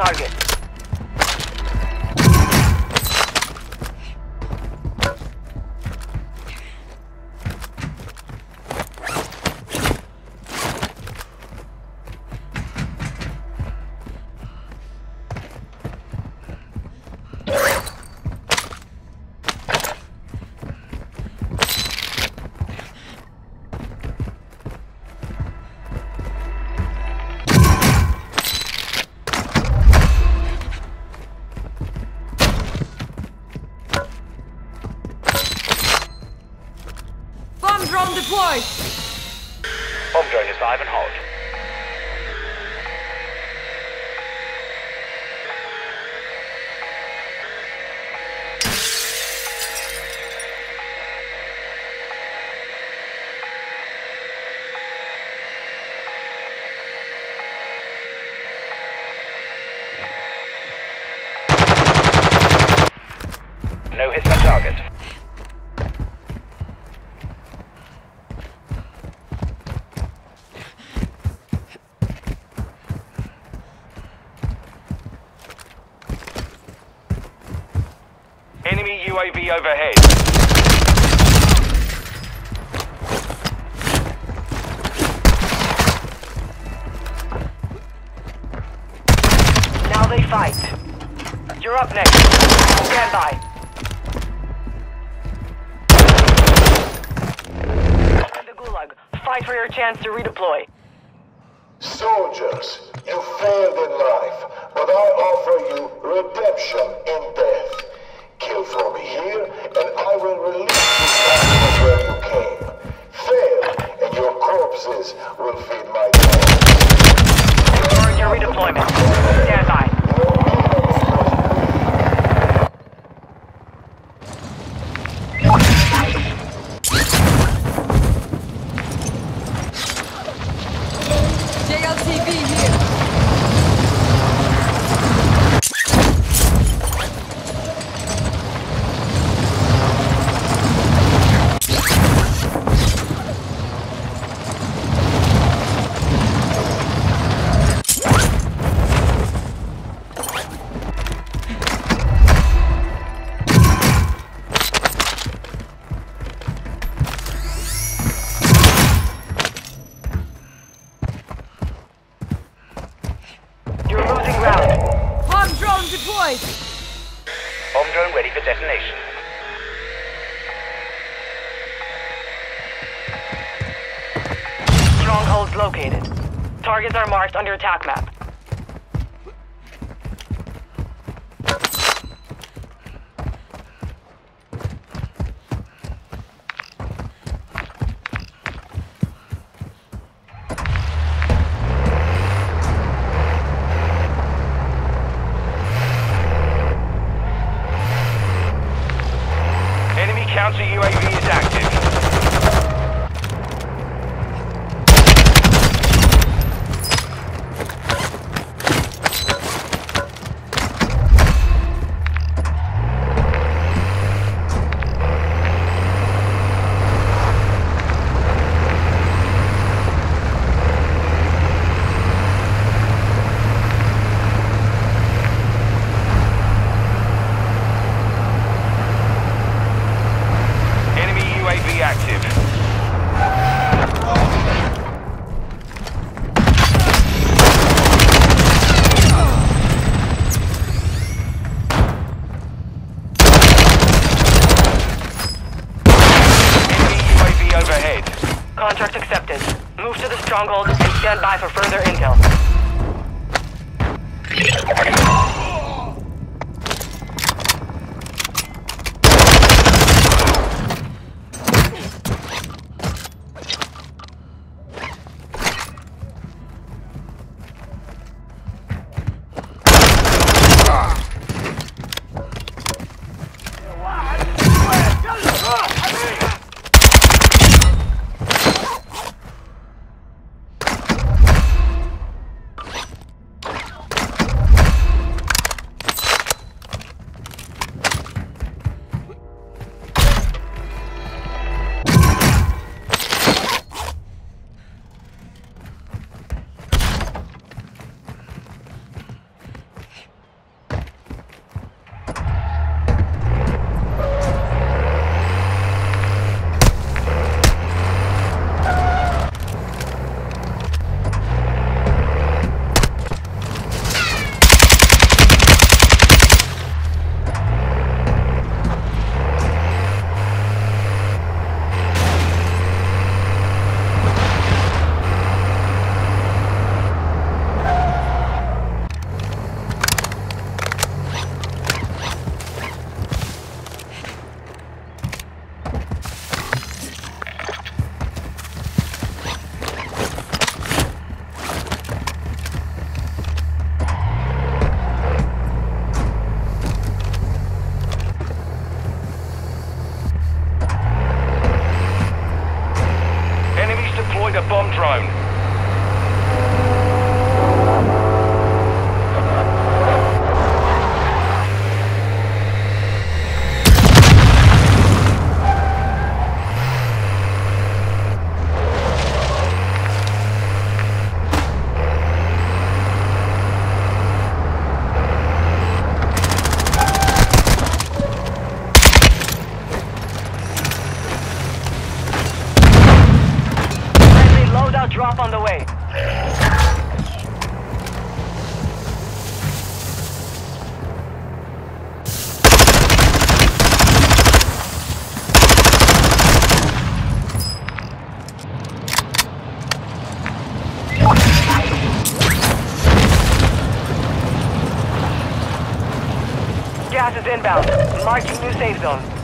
Engage UAV overhead. Now they fight. You're up next. Stand by. The Gulag. Fight for your chance to redeploy. Soldiers, you failed in life, but I offer you redemption in death. Here, and I will release you back from where you came. Fail, and your corpses will feed my demons. Bomb drone deployed! Bomb drone ready for detonation. Strongholds located. Targets are marked on your attack map. Enemy counter UAV is active. Enemy UAV active. Enemy UAV overhead. Contract accepted. Move to the stronghold and stand by on the way. Gas is inbound. Marking new safe zone.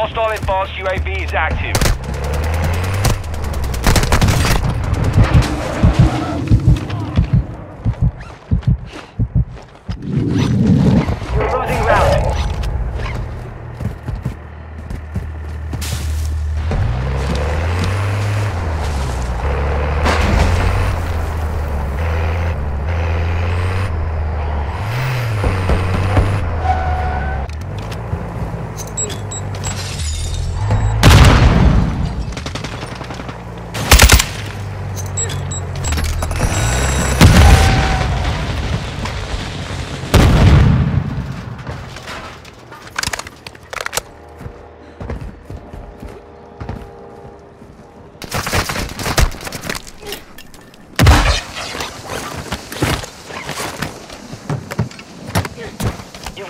Hostile advanced UAV is active.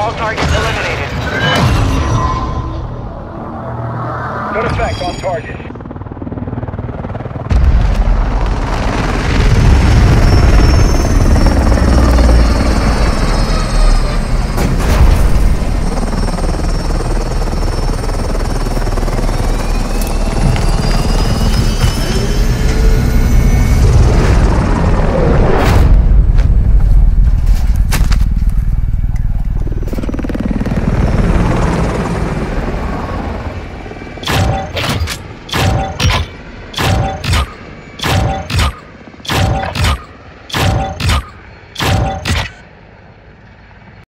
All targets eliminated. Good effect on target.